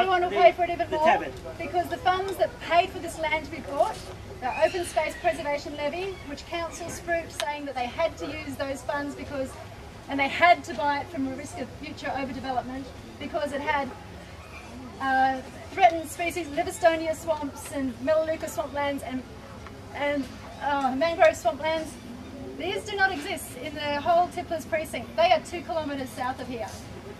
everyone will the- pay for it even the more Tabard. because the funds that paid for this land to be bought, the open space preservation levy, which council spruiked saying that they had to use those funds because, and they had to buy it from a risk of future overdevelopment because it had uh, threatened species, Livistonia swamps and Melaleuca swamplands and and uh, mangrove swamplands. These do not exist in the whole Tipplers precinct. They are two kilometres south of here.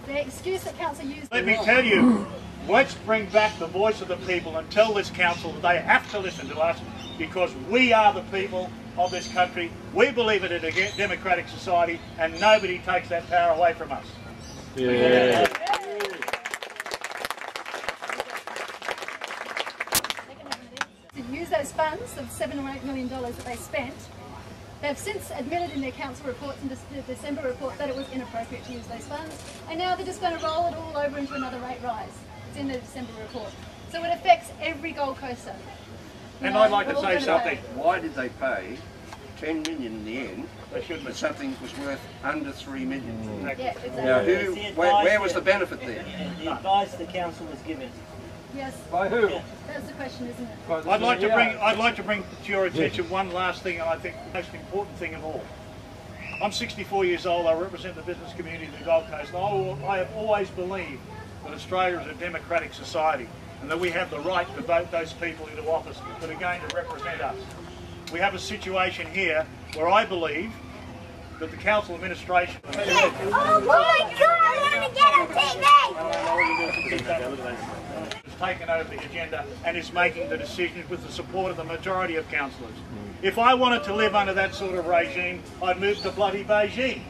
The excuse that council used. Let me tell you, let's bring back the voice of the people and tell this council that they have to listen to us because we are the people of this country. We believe in a democratic society and nobody takes that power away from us. to use those funds of seven or eight million dollars that they spent. They've since admitted in their council reports in the December report that it was inappropriate to use those funds, and now they're just going to roll it all over into another rate rise. It's in the December report, so it affects every Gold Coaster. You And know, I'd like to say something. pay. Why did they pay 10 million in the end They shouldn't have. something that was worth under 3 million? Mm. Yeah, exactly. Now, who, where, where was the benefit there? The advice the council was given. Yes, By who? that's the question, isn't it? I'd like to bring I'd like to bring to your attention one last thing, and I think the most important thing of all. I'm 64 years old. I represent the business community of the Gold Coast. And I, will- I have always believed that Australia is a democratic society, and that we have the right to vote those people into office that are going to represent us. We have a situation here where I believe that the council administration. Oh my god, I want to get TV! has taken over the agenda and is making the decisions with the support of the majority of councillors. If I wanted to live under that sort of regime, I'd move to bloody Beijing.